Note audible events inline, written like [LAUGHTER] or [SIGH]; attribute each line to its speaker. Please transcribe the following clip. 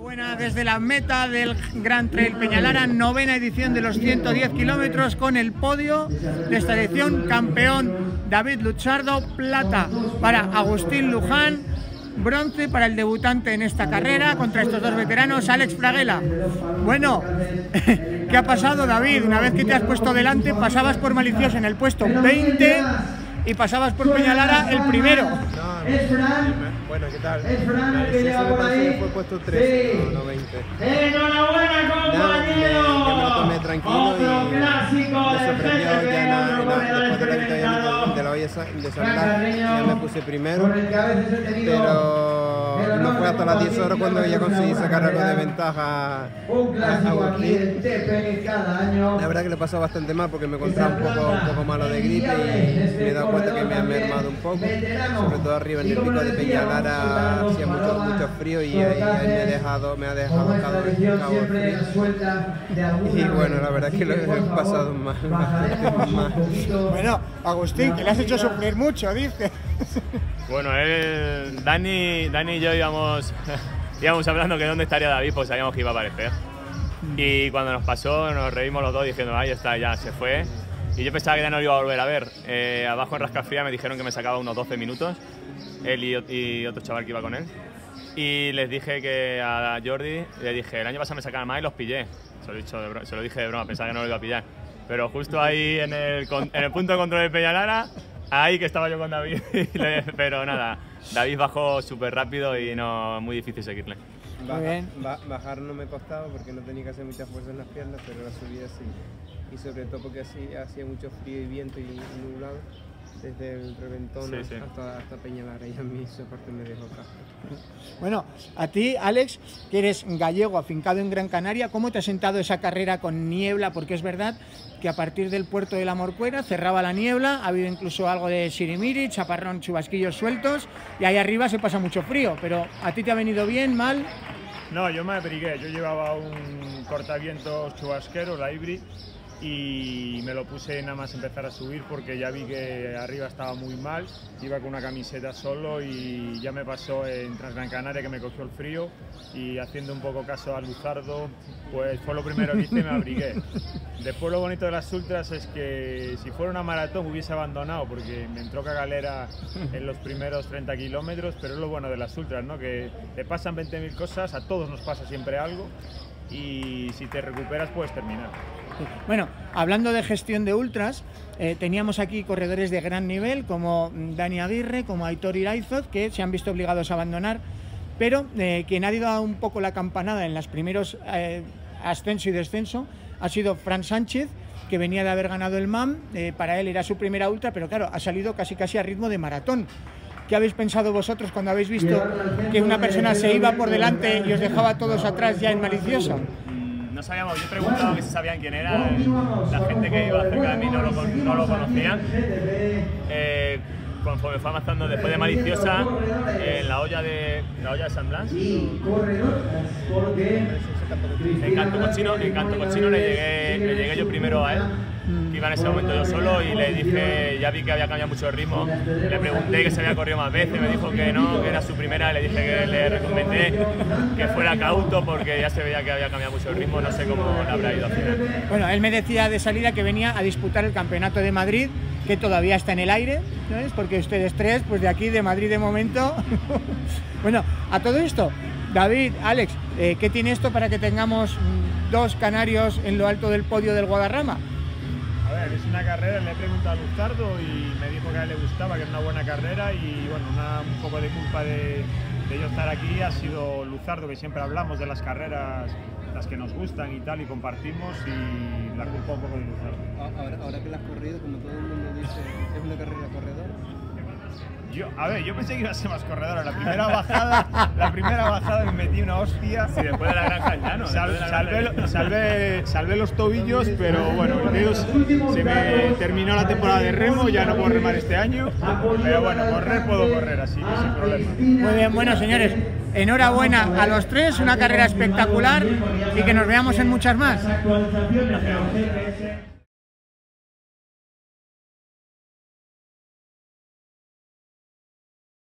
Speaker 1: Buena desde la meta del Gran Trail Peñalara, novena edición de los 110 kilómetros con el podio de esta edición, campeón David Luchardo, plata para Agustín Luján, bronce para el debutante en esta carrera contra estos dos veteranos, Alex Fraguela. Bueno, [LAUGHS] ¿qué ha pasado David? Una vez que te has puesto delante, pasabas por Malicioso en el puesto 20 y pasabas por Peñalara el primero.
Speaker 2: Bueno, ¿qué tal?
Speaker 3: Es Fran que lleva por ahí.
Speaker 2: Fue puesto 13, no, no 20.
Speaker 3: Enhorabuena, compañero.
Speaker 2: Me tomé tranquilo
Speaker 3: Otro
Speaker 2: y
Speaker 3: clásico de otro corredor
Speaker 2: de la de la de
Speaker 3: Fran
Speaker 2: Blas,
Speaker 3: Carreño,
Speaker 2: ya me puse primero,
Speaker 3: con el que a veces he tenido
Speaker 2: pero no fue hasta las 10 horas cuando ya conseguí sacar algo de ventaja
Speaker 3: Un
Speaker 2: a
Speaker 3: año.
Speaker 2: La verdad que le pasó bastante mal porque me encontraba un poco, un poco malo de gripe y me he dado cuenta que me ha mermado un poco, sobre todo arriba en el pico de Peñalara hacía mucho, mucho frío y ahí, ahí me, ha dejado, me ha dejado
Speaker 3: es
Speaker 2: Y bueno, la verdad que lo he pasado mal, [LAUGHS] bastante mal.
Speaker 1: Bueno, Agustín, que le has hecho sufrir mucho, dice.
Speaker 4: Bueno, él, Dani, Dani y yo íbamos, [LAUGHS] íbamos hablando que dónde estaría David, pues sabíamos que iba a aparecer. Y cuando nos pasó, nos reímos los dos diciendo, ahí está, ya se fue. Y yo pensaba que ya no lo iba a volver a ver. Eh, abajo en Rascafría me dijeron que me sacaba unos 12 minutos, él y, y otro chaval que iba con él. Y les dije que a Jordi, le dije, el año pasado me sacaban más y los pillé. Se lo, dije de broma, pensaba que no lo iba a pillar. Pero justo ahí en el, en el punto de control de Peñalara, ahí que estaba yo con David. [LAUGHS] Pero nada, David bajó súper rápido y no muy difícil seguirle.
Speaker 2: Baja-
Speaker 1: bien.
Speaker 2: ba- bajar no me costaba porque no tenía que hacer mucha fuerza en las piernas, pero la subida sí. Y sobre todo porque así hacía mucho frío y viento y nublado. Desde el reventón
Speaker 4: Sí, sí.
Speaker 2: hasta, hasta Peñalara y a mí esa parte me dejó acá.
Speaker 1: Bueno, a ti, Alex, que eres gallego afincado en Gran Canaria, ¿cómo te ha sentado esa carrera con niebla? Porque es verdad que a partir del puerto de la Morcuera cerraba la niebla, ha habido incluso algo de sirimiri, chaparrón, chubasquillos sueltos, y ahí arriba se pasa mucho frío. Pero ¿a ti te ha venido bien, mal?
Speaker 5: No, yo me abrigué. Yo llevaba un cortavientos chubasquero, la Ibri, y me lo puse nada más empezar a subir porque ya vi que arriba estaba muy mal. Iba con una camiseta solo y ya me pasó en Transgran Canaria que me cogió el frío y haciendo un poco caso a Luzardo, pues fue lo primero que hice me abrigué. Después lo bonito de las ultras es que si fuera una maratón hubiese abandonado porque me entró cagalera en los primeros 30 kilómetros, pero es lo bueno de las ultras, ¿no? que te pasan 20.000 cosas, a todos nos pasa siempre algo y si te recuperas puedes terminar.
Speaker 1: Bueno, hablando de gestión de ultras, eh, teníamos aquí corredores de gran nivel como mm, Dani Aguirre, como Aitor Iraizoz, que se han visto obligados a abandonar, pero eh, quien ha dado un poco la campanada en los primeros eh, ascenso y descenso ha sido Fran Sánchez, que venía de haber ganado el MAM, eh, para él era su primera ultra, pero claro, ha salido casi casi a ritmo de maratón. ¿Qué habéis pensado vosotros cuando habéis visto que una persona se iba por delante y os dejaba a todos atrás ya en malicioso?
Speaker 4: No sabíamos, yo he preguntado que si sabían quién era, eh, la gente que iba cerca de mí no lo, no lo conocía. Eh, conforme fue avanzando después de Maliciosa, en la olla de, la olla de San Blas, en Canto Cochino, en Canto Cochino le llegué, le llegué yo primero a él, iba en ese momento yo solo y le dije, ya vi que había cambiado mucho el ritmo, le pregunté que se había corrido más veces, me dijo que no, que era su primera, le dije que le recomendé que fuera cauto porque ya se veía que había cambiado mucho el ritmo, no sé cómo le habrá ido al final.
Speaker 1: Bueno, él me decía de salida que venía a disputar el campeonato de Madrid, que todavía está en el aire, ¿sabes? Porque ustedes tres, pues de aquí, de Madrid de momento. [LAUGHS] bueno, a todo esto, David, Alex, eh, ¿qué tiene esto para que tengamos dos canarios en lo alto del podio del Guadarrama?
Speaker 5: Es una carrera, le he preguntado a Luzardo y me dijo que a él le gustaba, que era una buena carrera y bueno, una- un poco de culpa de, de yo estar aquí ha sido Luzardo, que siempre hablamos de las carreras, las que nos gustan y tal, y compartimos y la culpa un poco de Luzardo.
Speaker 2: Ahora, ahora que la has corrido, como todo el mundo dice, es una carrera corredora.
Speaker 5: Yo, a ver, yo pensé que iba a ser más corredora. La primera bajada, la primera bajada me metí una hostia.
Speaker 4: Sí, después de la granja del llano.
Speaker 5: Sal-
Speaker 4: granja
Speaker 5: salvé,
Speaker 4: del-
Speaker 5: salvé- salvé los tobillos, pero bueno, dedos- se me terminó la temporada de remo, ya no puedo remar este año, pero bueno, correr puedo correr, así que sin problema.
Speaker 1: Muy bien, bueno, señores, enhorabuena a los tres, una carrera espectacular y que nos veamos en muchas más.
Speaker 3: GPS